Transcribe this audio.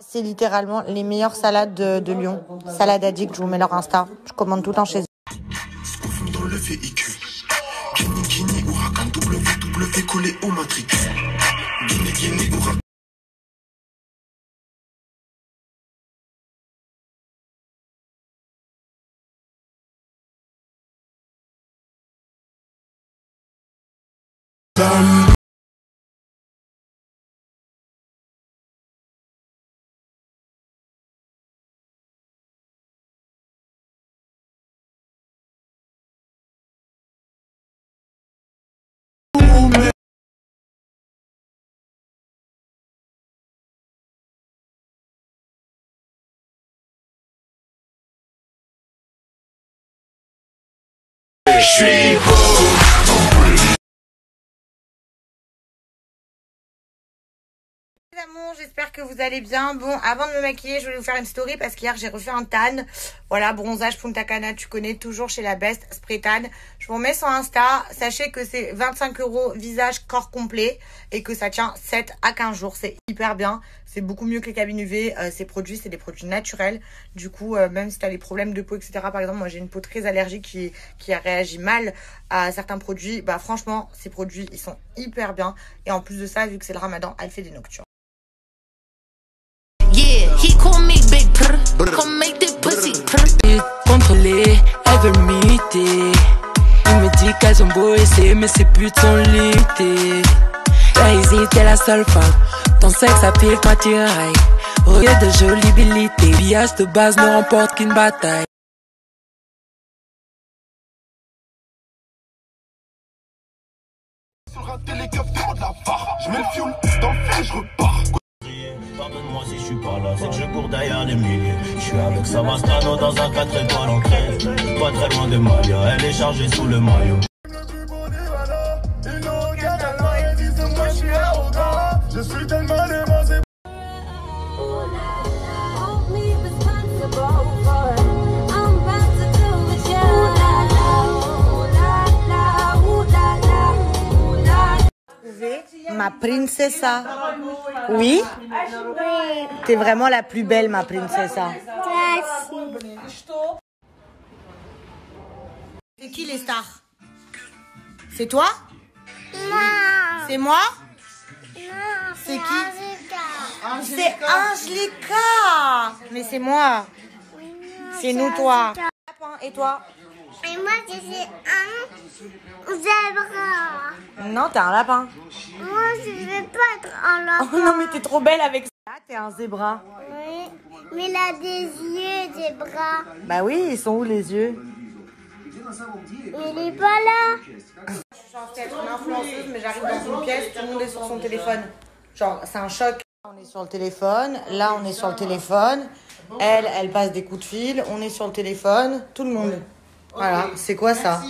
C'est littéralement les meilleures salades de, Lyon. Salade addict, je vous mets leur Insta. Je commande tout le temps chez eux. Huracan. Je Les amours, j'espère que vous allez bien. Bon, avant de me maquiller, je voulais vous faire une story parce qu'hier j'ai refait un tan. Voilà, bronzage Punta Cana, tu connais toujours chez la Best, spray tan. Je vous remets sur Insta. Sachez que c'est 25 euros visage corps complet et que ça tient 7 à 15 jours. C'est hyper bien. C'est beaucoup mieux que les cabines UV. Euh, ces produits, c'est des produits naturels. Du coup, euh, même si tu as des problèmes de peau, etc. Par exemple, moi j'ai une peau très allergique qui, qui a réagi mal à certains produits. Bah franchement, ces produits, ils sont hyper bien. Et en plus de ça, vu que c'est le ramadan, elle fait des nocturnes. He call me big. Come make pussy. Contrôlée, elles veulent m'imiter. Il me dit qu'elles ont beau essayer, mais c'est plus ton lutter. Daisy, t'es la seule femme. Ton sexe à pile quand tu railles. Au lieu de jolibilité, bias de base ne remporte qu'une bataille. Sur un télécapteur de la. Je mets le fioul c'est que je cours derrière les milliers. Je suis avec Savastano dans un 4 étoiles en crème. Pas très loin de Malia, elle est chargée sous le maillot. Ma princessa. Oui? T'es vraiment la plus belle, ma princessa. C'est qui les stars? C'est toi? C'est moi? C'est qui? C'est Angelica Mais c'est moi. C'est nous, toi. Et toi? Et moi, je suis un zèbre. Non, t'es un lapin. Moi, je veux pas être un lapin. Oh non, mais t'es trop belle avec ça. T'es un zébra. Oui, mais il a des yeux, des bras. Bah oui, ils sont où les yeux? Mais il est pas là. Je suis censée être une influenceuse, mais j'arrive dans une pièce, tout le monde est sur son téléphone. Genre, c'est un choc. On est sur le téléphone, là on est sur le téléphone. Elle, elle passe des coups de fil, on est sur le téléphone, tout le monde. Voilà, c'est quoi ça?